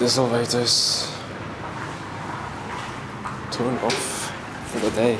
this elevator's turned off for the day.